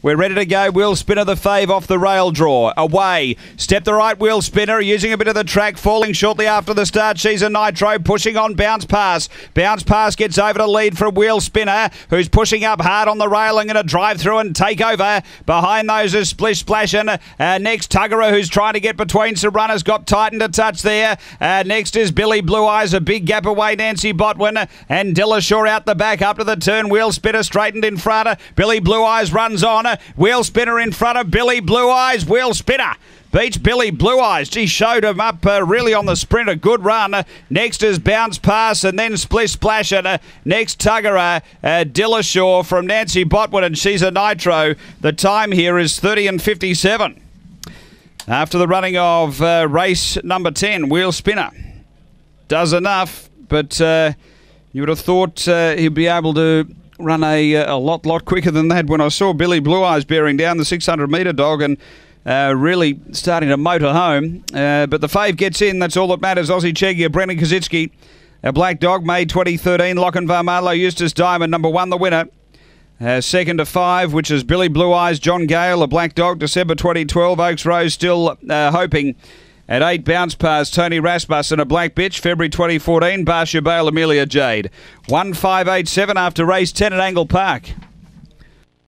We're ready to go. Wheel spinner the fave off the rail draw. Away. Step the right wheel spinner using a bit of the track. Falling shortly after the start. She's a nitro pushing on bounce pass. Bounce pass gets over to lead from wheel spinner who's pushing up hard on the railing and a drive through and take over. Behind those is Splish Splash and uh, next Tuggerer who's trying to get between some runners. Got Titan to touch there. Uh, next is Billy Blue Eyes. A big gap away. Nancy Botwin and Dillashaw out the back up to the turn. Wheel spinner straightened in front. Billy Blue Eyes runs on. Wheel spinner in front of Billy Blue Eyes. Wheel spinner beats Billy Blue Eyes. She showed him up uh, really on the sprint. A good run. Uh, next is Bounce Pass and then Splish Splash. And uh, next Tuggerer, uh, Dillashaw from Nancy Botwin, and she's a nitro. The time here is 30 and 57. After the running of uh, race number 10, Wheel Spinner does enough, but uh, you would have thought uh, he'd be able to run a, a lot, lot quicker than that. When I saw Billy Blue Eyes bearing down the 600 metre dog and uh, really starting to motor home, uh, but the fave gets in. That's all that matters. Aussie Chegia, Brendan Kazitsky, a black dog, May 2013. Lochinvar Marlow, Eustace Diamond, number one, the winner. Uh, second to five, which is Billy Blue Eyes, John Gale, a black dog, December 2012. Oaks Rose still uh, hoping. At eight, bounce pass, Tony Rasmussen, a black bitch, February 2014, Barcia Bale, Amelia Jade. 1587 after race 10 at Angle Park.